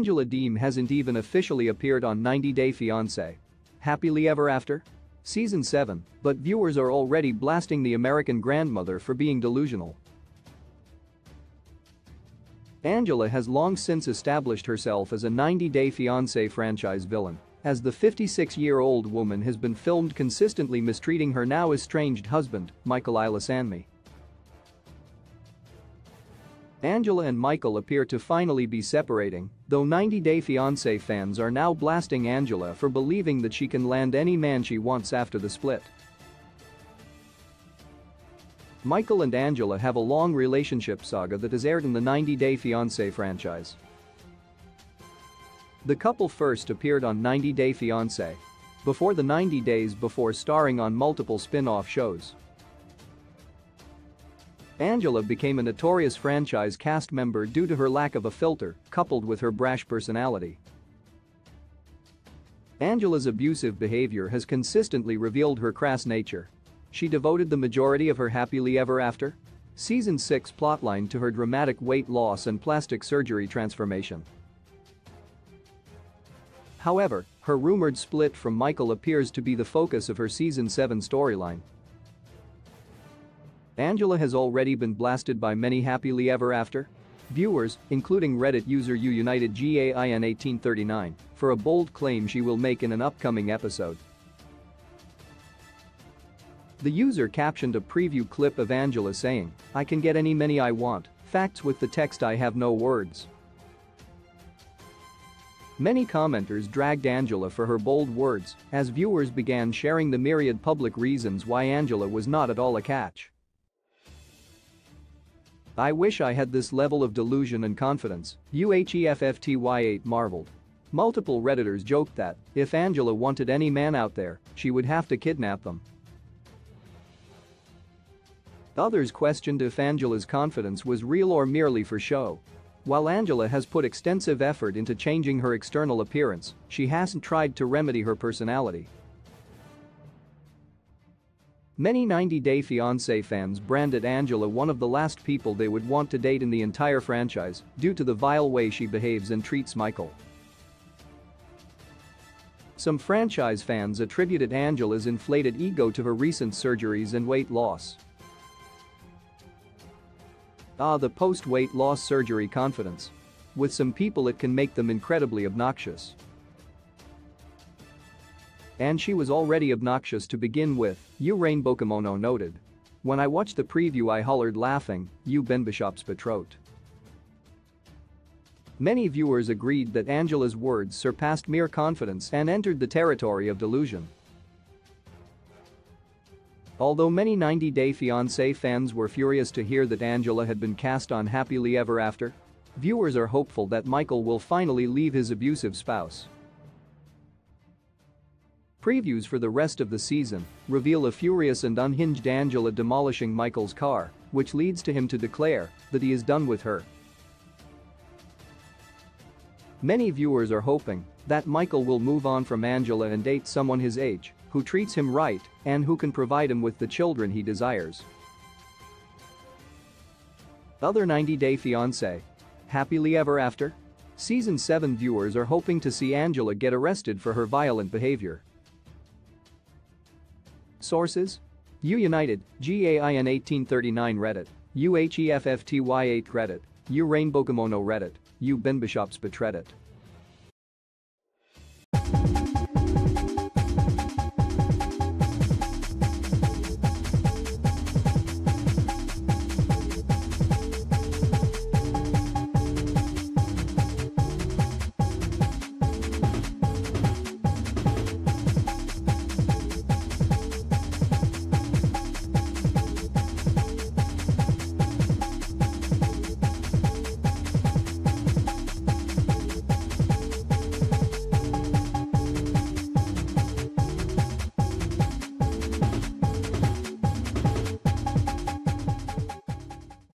Angela Deem hasn't even officially appeared on 90 Day Fiancé. Happily Ever After? Season 7, but viewers are already blasting the American grandmother for being delusional. Angela has long since established herself as a 90 Day Fiancé franchise villain, as the 56-year-old woman has been filmed consistently mistreating her now estranged husband, Michael Ilesanmi. Angela and Michael appear to finally be separating, though 90 Day Fiancé fans are now blasting Angela for believing that she can land any man she wants after the split. Michael and Angela have a long relationship saga that has aired in the 90 Day Fiancé franchise. The couple first appeared on 90 Day Fiancé before the 90 days before starring on multiple spin-off shows. Angela became a notorious franchise cast member due to her lack of a filter, coupled with her brash personality. Angela's abusive behavior has consistently revealed her crass nature. She devoted the majority of her happily ever after season 6 plotline to her dramatic weight loss and plastic surgery transformation. However, her rumored split from Michael appears to be the focus of her season 7 storyline. Angela has already been blasted by many happily ever after viewers, including Reddit user United GAIN 1839, for a bold claim she will make in an upcoming episode. The user captioned a preview clip of Angela saying, I can get any many I want, facts with the text I have no words. Many commenters dragged Angela for her bold words as viewers began sharing the myriad public reasons why Angela was not at all a catch. I wish I had this level of delusion and confidence, UHEFFTY8 marveled. Multiple redditors joked that, if Angela wanted any man out there, she would have to kidnap them. Others questioned if Angela's confidence was real or merely for show. While Angela has put extensive effort into changing her external appearance, she hasn't tried to remedy her personality. Many 90 Day Fiancé fans branded Angela one of the last people they would want to date in the entire franchise due to the vile way she behaves and treats Michael. Some franchise fans attributed Angela's inflated ego to her recent surgeries and weight loss. Ah the post-weight loss surgery confidence. With some people it can make them incredibly obnoxious. And she was already obnoxious to begin with, you Rainbow Kimono noted. When I watched the preview I hollered laughing, you Bishop's betrothed. Many viewers agreed that Angela's words surpassed mere confidence and entered the territory of delusion. Although many 90 Day Fiancé fans were furious to hear that Angela had been cast on Happily Ever After, viewers are hopeful that Michael will finally leave his abusive spouse. Previews for the rest of the season reveal a furious and unhinged Angela demolishing Michael's car, which leads to him to declare that he is done with her. Many viewers are hoping that Michael will move on from Angela and date someone his age, who treats him right and who can provide him with the children he desires. Other 90 Day Fiancé. Happily Ever After? Season 7 viewers are hoping to see Angela get arrested for her violent behavior. Sources? U United, GAIN 1839 Reddit, UHEFFTY8 Reddit, U Rainbow Kimono Reddit, U Ben Bishop's Betreddit.